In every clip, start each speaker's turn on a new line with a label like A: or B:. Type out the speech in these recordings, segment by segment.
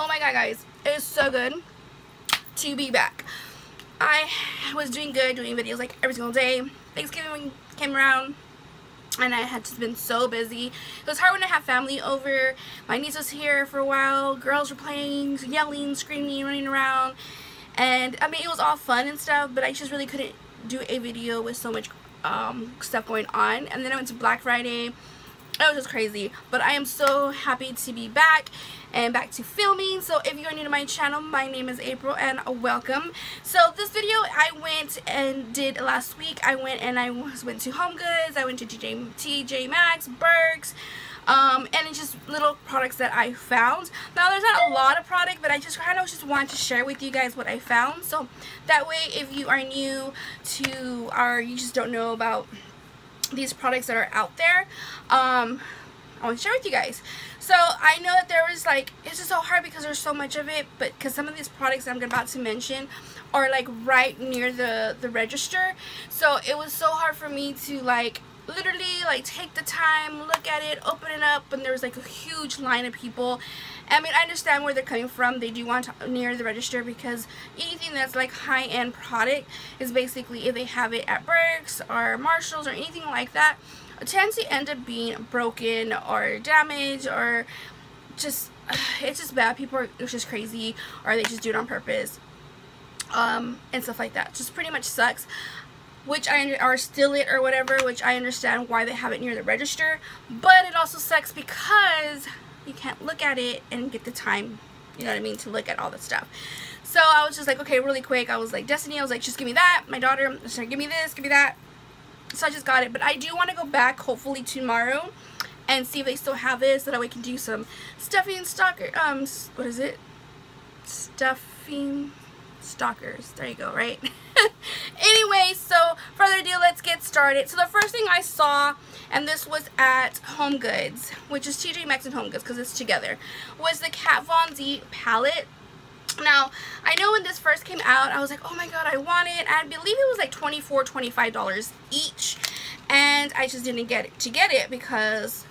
A: Oh my god, guys. It is so good to be back. I was doing good, doing videos like every single day. Thanksgiving came around and I had just been so busy. It was hard when I have family over. My niece was here for a while. Girls were playing, yelling, screaming, running around. And I mean, it was all fun and stuff, but I just really couldn't do a video with so much um, stuff going on. And then I went to Black Friday it was just crazy. But I am so happy to be back and back to filming. So if you're new to my channel my name is April and welcome. So this video I went and did last week. I went and I went to Home Goods. I went to TJ, TJ Maxx Burke's um, and it's just little products that I found. Now there's not a lot of product but I just kind of just want to share with you guys what I found. So that way if you are new to or you just don't know about these products that are out there um I want to share with you guys. So I know that there was like it's just so hard because there's so much of it but because some of these products I'm about to mention are like right near the the register. So it was so hard for me to like literally like take the time look at it open it up and there was like a huge line of people I mean I understand where they're coming from. They do want to near the register because anything that's like high-end product is basically if they have it at Burke's or Marshalls or anything like that tends to end up being broken or damaged or just it's just bad. People are it's just crazy or they just do it on purpose um and stuff like that. Just pretty much sucks which I are still it or whatever, which I understand why they have it near the register, but it also sucks because you can't look at it and get the time, you know what I mean, to look at all the stuff. So I was just like, okay, really quick, I was like, Destiny, I was like, just give me that. My daughter said, give me this, give me that. So I just got it, but I do want to go back hopefully tomorrow and see if they still have this so that we can do some stuffing stalker, um, what is it? Stuffing stalkers. There you go, right? anyway, so further ado, let's get started. So the first thing I saw, and this was at Home Goods, which is TJ Maxx and Home Goods because it's together, was the Kat Von D palette. Now, I know when this first came out, I was like, oh my god, I want it. I believe it was like $24, $25 each. And I just didn't get it to get it because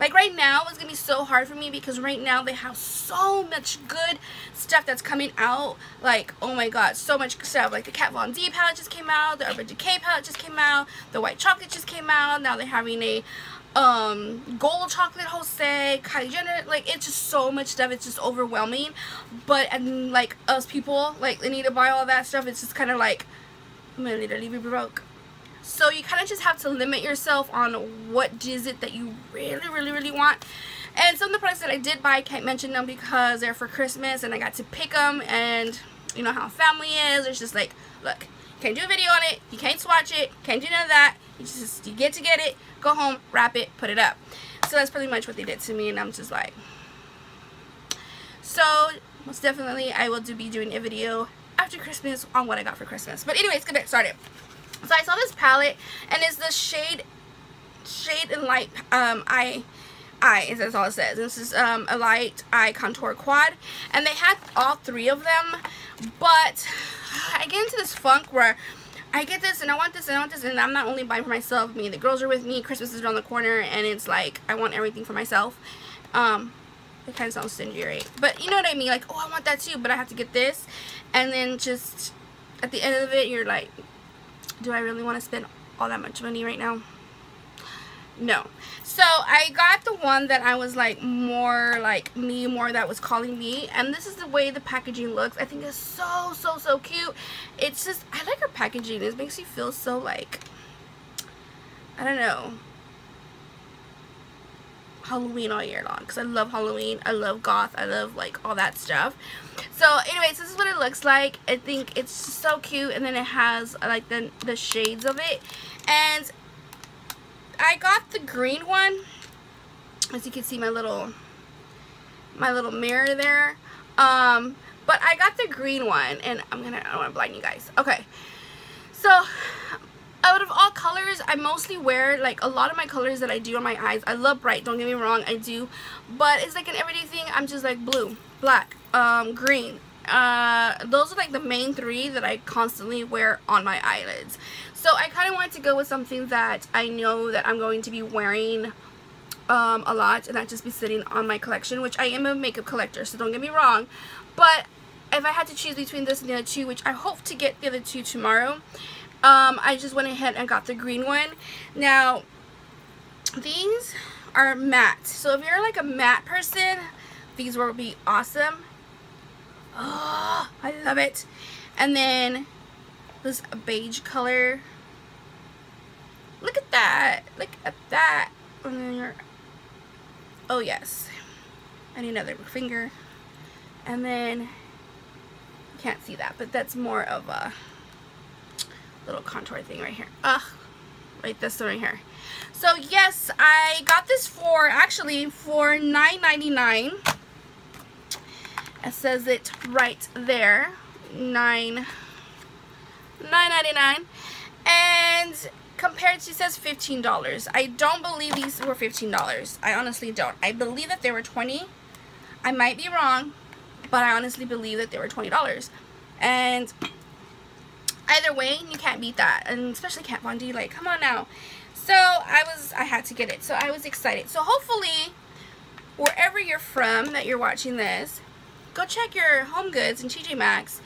A: like right now, it's to be so hard for me because right now they have so much good stuff that's coming out. Like, oh my god, so much stuff. Like the Kat Von D palette just came out. The Urban Decay palette just came out. The White Chocolate just came out. Now they're having a um gold chocolate Jose, Kylie Jenner, like it's just so much stuff, it's just overwhelming. But and like us people, like they need to buy all that stuff, it's just kinda like I'm gonna literally be broke. So you kind of just have to limit yourself on what is it that you really, really, really want. And some of the products that I did buy, I can't mention them because they're for Christmas and I got to pick them. And you know how family is. It's just like, look, can't do a video on it. You can't swatch it. Can't do none of that. You just, you get to get it, go home, wrap it, put it up. So that's pretty much what they did to me. And I'm just like, so most definitely I will do, be doing a video after Christmas on what I got for Christmas. But anyways, get started. So I saw this palette and it's the shade shade and light um eye eye that's all it says. This is um a light eye contour quad and they had all three of them but I get into this funk where I get this and I want this and I want this and I'm not only buying for myself, me and the girls are with me, Christmas is around the corner and it's like I want everything for myself. Um it kind of sounds stingy, right? But you know what I mean? Like, oh, I want that too, but I have to get this. And then just at the end of it, you're like, do I really want to spend all that much money right now? No. So I got the one that I was like more like me, more that was calling me. And this is the way the packaging looks. I think it's so, so, so cute. It's just, I like her packaging. It makes you feel so like, I don't know, Halloween all year long because I love Halloween. I love goth. I love like all that stuff. So anyways, this is what it looks like. I think it's so cute and then it has like the, the shades of it. And I got the green one. As you can see my little my little mirror there. Um, but I got the green one and I'm gonna I don't wanna blind you guys. Okay. So out of all colors I mostly wear like a lot of my colors that I do on my eyes. I love bright don't get me wrong I do. But it's like an everyday thing. I'm just like blue black um green. Uh those are like the main three that I constantly wear on my eyelids. So I kind of wanted to go with something that I know that I'm going to be wearing um, a lot and not just be sitting on my collection, which I am a makeup collector, so don't get me wrong. But if I had to choose between this and the other two, which I hope to get the other two tomorrow, um, I just went ahead and got the green one. Now, these are matte. So if you're like a matte person, these will be awesome. Oh, I love it. And then this beige color. Look at that. Look at that. Oh yes. I need another finger. And then, you can't see that, but that's more of a little contour thing right here. Ugh, right this one right here. So yes, I got this for, actually, for $9.99. It says it right there. Nine, nine ninety nine, and compared to says $15. I don't believe these were $15. I honestly don't. I believe that they were 20 I might be wrong, but I honestly believe that they were $20. And either way, you can't beat that. And especially Kat Von D, like, come on now. So I was, I had to get it. So I was excited. So hopefully, wherever you're from that you're watching this, go check your home goods and TJ Maxx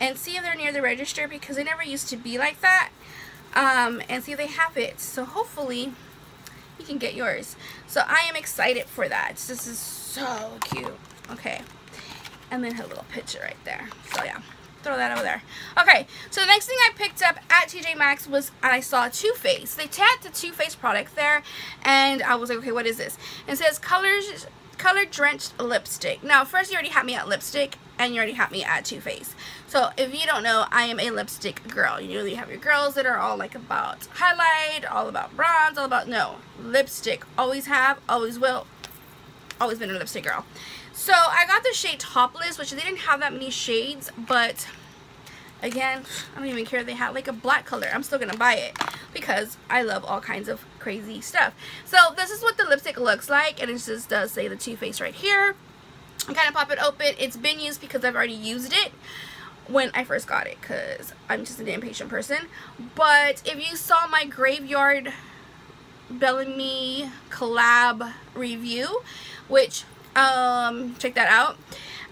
A: and see if they're near the register because they never used to be like that. Um, and see if they have it. So hopefully, you can get yours. So I am excited for that. This is so cute. Okay. And then her little picture right there. So yeah throw that over there. Okay, so the next thing I picked up at TJ Maxx was, I saw Too Faced. They tagged the Too Faced product there, and I was like, okay, what is this? it says colors, color drenched lipstick. Now, first you already had me at lipstick, and you already had me at Too Faced. So if you don't know, I am a lipstick girl. You know, you have your girls that are all like about highlight, all about bronze, all about, no, lipstick. Always have, always will, always been a lipstick girl. So I got the shade Topless, which they didn't have that many shades, but again, I don't even care. They had like a black color. I'm still going to buy it because I love all kinds of crazy stuff. So this is what the lipstick looks like, and it just does say the Too Faced right here. I kind of pop it open. It's been used because I've already used it when I first got it because I'm just an impatient person. But if you saw my Graveyard Bellamy collab review, which um, check that out.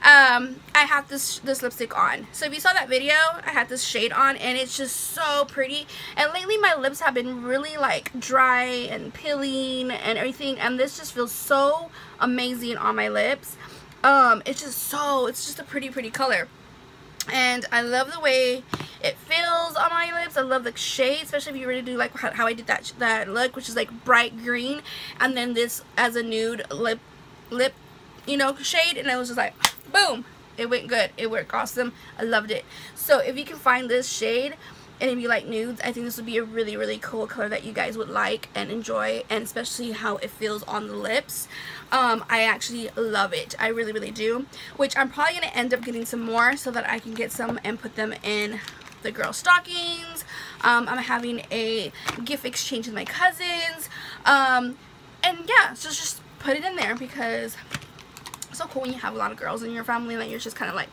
A: Um, I have this this lipstick on. So if you saw that video, I had this shade on and it's just so pretty. And lately my lips have been really like dry and peeling and everything and this just feels so amazing on my lips. Um, it's just so, it's just a pretty pretty color. And I love the way it feels on my lips. I love the shade, especially if you really do like how, how I did that that look, which is like bright green, and then this as a nude lip lip you know, shade. And I was just like, boom. It went good. It worked awesome. I loved it. So if you can find this shade, and if you like nudes, I think this would be a really, really cool color that you guys would like and enjoy, and especially how it feels on the lips. Um, I actually love it. I really, really do. Which I'm probably going to end up getting some more so that I can get some and put them in the girl stockings. Um, I'm having a gift exchange with my cousins. Um, and yeah, so just put it in there because so cool when you have a lot of girls in your family that you're just kind of like,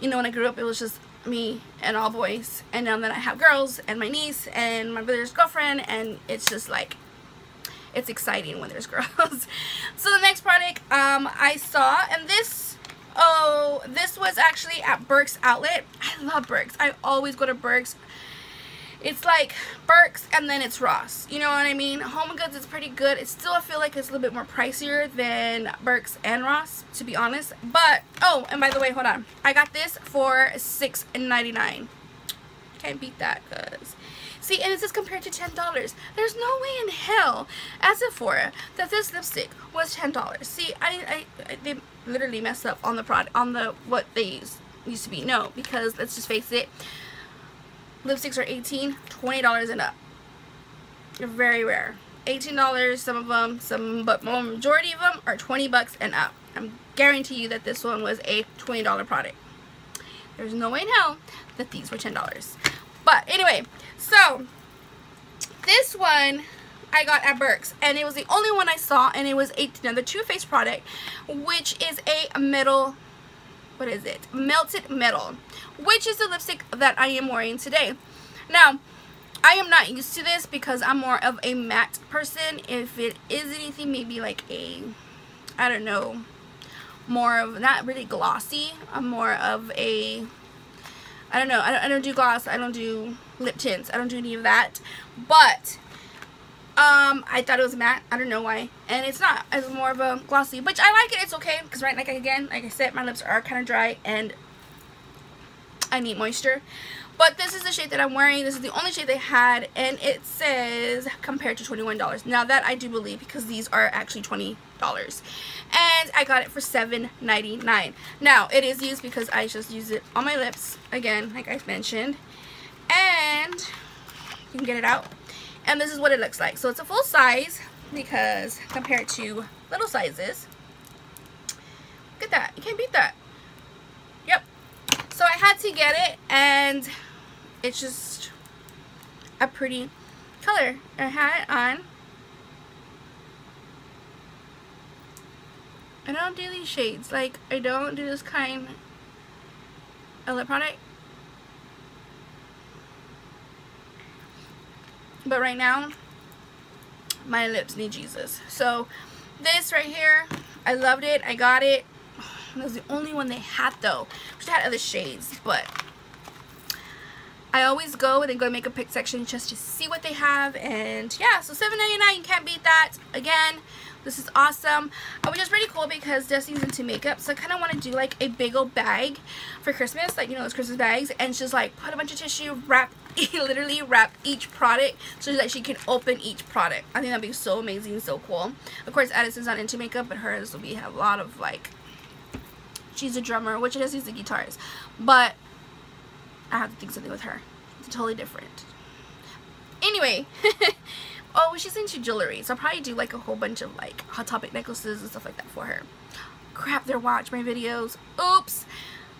A: you know, when I grew up, it was just me and all boys. And now that I have girls and my niece and my brother's girlfriend, and it's just like, it's exciting when there's girls. so the next product um, I saw, and this, oh, this was actually at Burke's Outlet. I love Burke's. I always go to Burke's it's like Burke's and then it's Ross. You know what I mean? Home Goods is pretty good. It still I feel like it's a little bit more pricier than Burke's and Ross, to be honest. But, oh, and by the way, hold on. I got this for $6.99. Can't beat that, because... See, and this is compared to $10. There's no way in hell at Sephora that this lipstick was $10. See, I, I, they literally messed up on the product, on the, what they used, used to be. No, because let's just face it, Lipsticks are 18 $20 and up. They're very rare. $18, some of them, some, but majority of them are 20 bucks and up. I'm guarantee you that this one was a $20 product. There's no way in hell that these were $10. But anyway, so this one I got at Burke's and it was the only one I saw and it was a, another Too Faced product which is a metal what is it? Melted Metal, which is the lipstick that I am wearing today. Now, I am not used to this because I'm more of a matte person. If it is anything, maybe like a, I don't know, more of, not really glossy. I'm more of a, I don't know, I don't, I don't do gloss. I don't do lip tints. I don't do any of that. But, um, I thought it was matte. I don't know why. And it's not. It's more of a glossy. Which I like it. It's okay. Because right, like again, like I said, my lips are kind of dry. And I need moisture. But this is the shade that I'm wearing. This is the only shade they had. And it says compared to $21. Now that I do believe because these are actually $20. And I got it for $7.99. Now it is used because I just use it on my lips. Again, like I mentioned. And you can get it out. And this is what it looks like. So it's a full size because compared to little sizes. Look at that. You can't beat that. Yep. So I had to get it and it's just a pretty color. I had it on. I don't do these shades. Like, I don't do this kind of lip product. But right now, my lips need Jesus. So, this right here, I loved it. I got it. It was the only one they had though. Which had other shades, but I always go and then go to makeup pick section just to see what they have. And yeah, so $7.99, you can't beat that. Again, this is awesome. Uh, which is pretty cool because Destiny's into makeup. So I kind of want to do like a big old bag for Christmas. Like, you know, those Christmas bags. And just like put a bunch of tissue, wrap, literally wrap each product so that she can open each product. I think that'd be so amazing, so cool. Of course, Addison's not into makeup, but hers will be a lot of like, she's a drummer, which Destiny's a guitarist. But I have to think something with her. It's totally different. Anyway, oh, she's into jewelry, so I'll probably do like a whole bunch of like Hot Topic necklaces and stuff like that for her. Crap, they're watch my videos. Oops.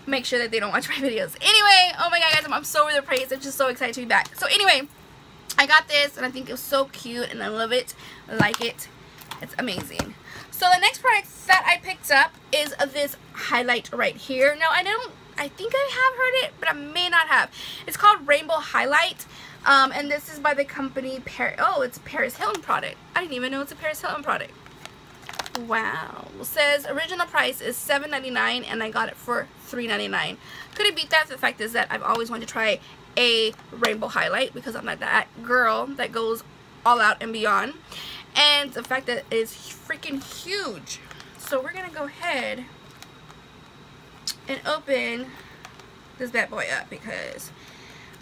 A: Make sure that they don't watch my videos. Anyway, oh my god, guys, I'm, I'm so overpraised. I'm just so excited to be back. So anyway, I got this, and I think it's so cute, and I love it. I like it. It's amazing. So the next product that I picked up is this highlight right here. Now, I don't I think I have heard it, but I may not have. It's called Rainbow Highlight. Um, and this is by the company, Par oh, it's Paris Hilton product. I didn't even know it's a Paris Hilton product. Wow. Says original price is $7.99 and I got it for $3.99. Could it beat that? The fact is that I've always wanted to try a rainbow highlight because I'm not that girl that goes all out and beyond. And the fact that it's freaking huge. So we're going to go ahead and open this bad boy up because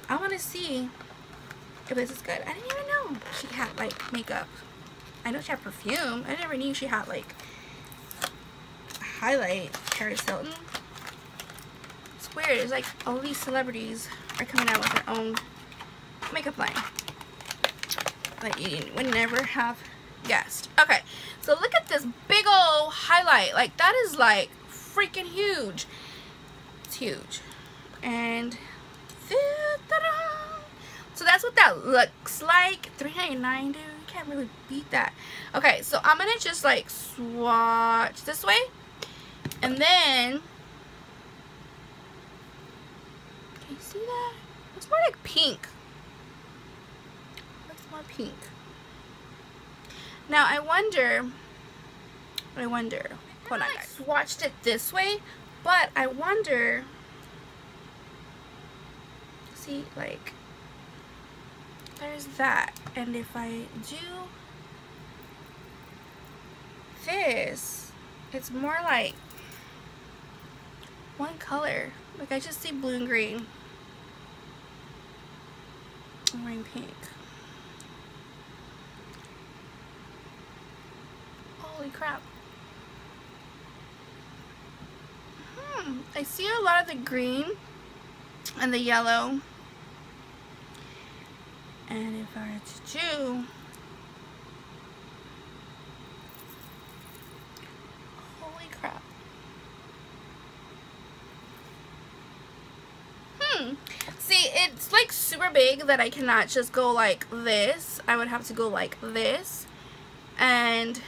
A: I want to see if this is good. I didn't even know she had like makeup. I know she had perfume. I never knew she had like highlight Paris Hilton. It's weird. It's like all these celebrities are coming out with their own makeup line. Like you would never have guessed. Okay, so look at this big old highlight. Like that is like freaking huge It's huge. And so that's what that looks like. $3.99, dude. Can't really beat that. Okay, so I'm gonna just like swatch this way. And then Can you see that? Looks more like pink. Looks more pink. Now I wonder I wonder. Hold on guys. Swatched it this way but I wonder, see, like, there's that. And if I do this, it's more like one color. Like, I just see blue and green. I'm wearing pink. Holy crap. Hmm, I see a lot of the green and the yellow. And if I were to do holy crap. Hmm. See, it's like super big that I cannot just go like this. I would have to go like this. And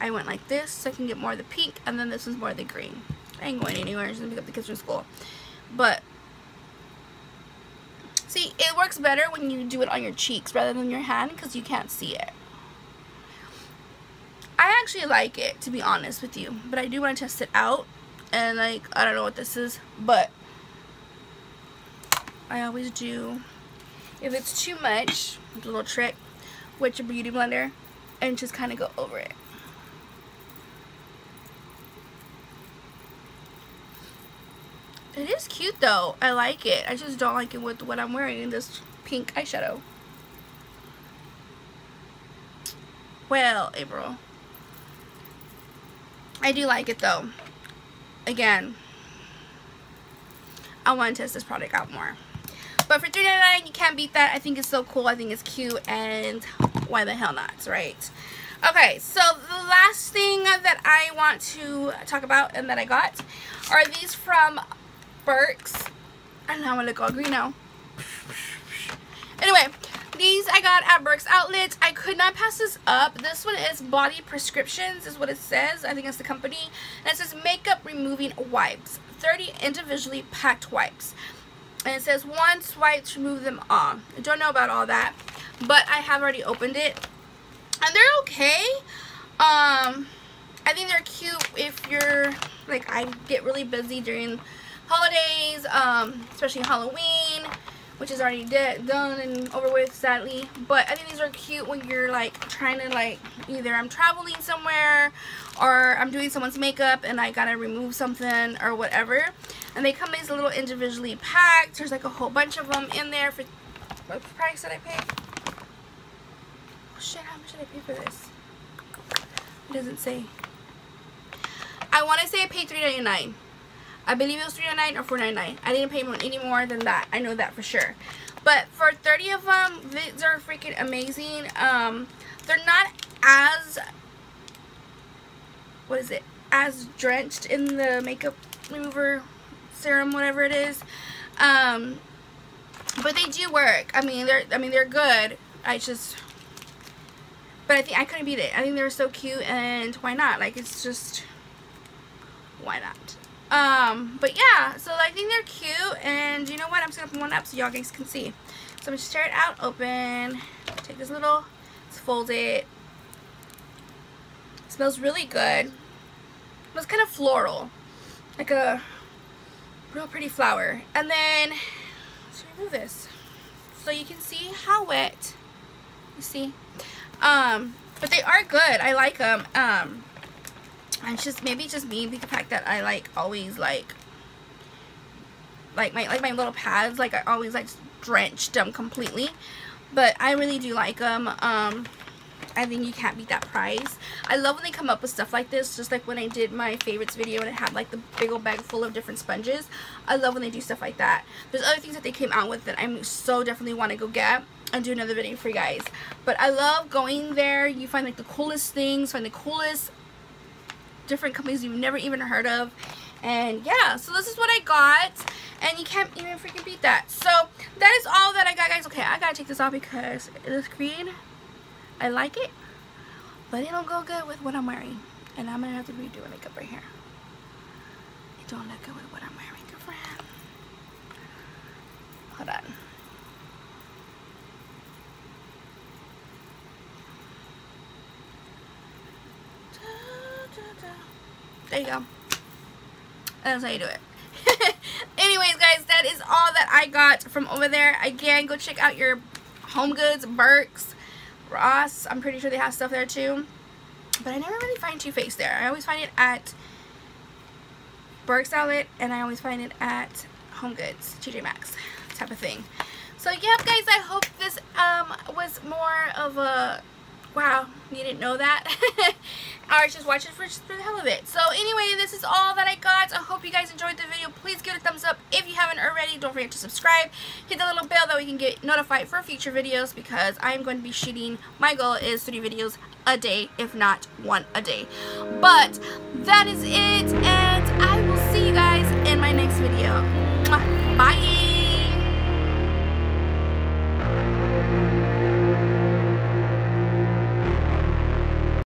A: I went like this so I can get more of the pink and then this is more of the green. I ain't going anywhere. I'm just gonna pick up the kids from school. But See, it works better when you do it on your cheeks rather than your hand because you can't see it. I actually like it, to be honest with you. But I do want to test it out. And, like, I don't know what this is. But I always do. If it's too much, a little trick with your beauty blender. And just kind of go over it. It is cute though. I like it. I just don't like it with what I'm wearing in this pink eyeshadow. Well, April. I do like it though. Again, I want to test this product out more. But for $3.99, you can't beat that. I think it's so cool. I think it's cute. And why the hell not, right? Okay, so the last thing that I want to talk about and that I got are these from Burke's. And now gonna look all green now. Anyway, these I got at Burke's Outlet. I could not pass this up. This one is Body Prescriptions is what it says. I think it's the company. And it says makeup removing wipes. 30 individually packed wipes. And it says one swipe to remove them all. I don't know about all that. But I have already opened it. And they're okay. Um, I think they're cute if you're, like, I get really busy during holidays, um, especially Halloween, which is already done and over with, sadly. But I think these are cute when you're, like, trying to, like, either I'm traveling somewhere or I'm doing someone's makeup and I gotta remove something or whatever. And they come as a little individually packed. There's, like, a whole bunch of them in there for, what price did I pay? Oh, shit, how much did I pay for this? It doesn't say. I want to say I paid $3.99. I believe it was $3.99 or $4.99. I didn't pay any more than that. I know that for sure. But for 30 of them, these are freaking amazing. Um, they're not as, what is it, as drenched in the makeup remover serum, whatever it is. Um, but they do work. I mean, they're, I mean, they're good. I just, but I think I couldn't beat it. I think they're so cute and why not? Like, it's just, why not? Um, but yeah, so I think they're cute, and you know what? I'm just gonna put one up so y'all guys can see. So I'm gonna tear it out open. Take this little, fold it. it smells really good. It smells kind of floral, like a real pretty flower. And then let's remove this so you can see how wet. You see, um, but they are good. I like them. Um, and it's just maybe just me the fact that I like always like like my like my little pads like I always like drenched them completely but I really do like them um I think you can't beat that price. I love when they come up with stuff like this, just like when I did my favorites video and it had like the big old bag full of different sponges. I love when they do stuff like that. There's other things that they came out with that I'm so definitely want to go get and do another video for you guys. But I love going there. You find like the coolest things, find the coolest different companies you've never even heard of. And yeah, so this is what I got. And you can't even freaking beat that. So that is all that I got, guys. Okay, I gotta take this off because it is green. I like it. But it don't go good with what I'm wearing. And I'm gonna have to redo my makeup right here. It don't look good with what I'm wearing, girlfriend. Hold on. There you go. That's how you do it. Anyways, guys, that is all that I got from over there. Again, go check out your Home Goods, Burke's, Ross. I'm pretty sure they have stuff there too. But I never really find Too Faced there. I always find it at Burke's Outlet, and I always find it at Home Goods, TJ Maxx type of thing. So, yeah, guys, I hope this um, was more of a wow, you didn't know that? or just watch it for, just for the hell of it. So anyway, this is all that I got. I hope you guys enjoyed the video. Please give it a thumbs up if you haven't already. Don't forget to subscribe. Hit the little bell that we can get notified for future videos because I'm going to be shooting, my goal is three videos a day, if not one a day. But that is it, and I will see you guys in my next video. Bye!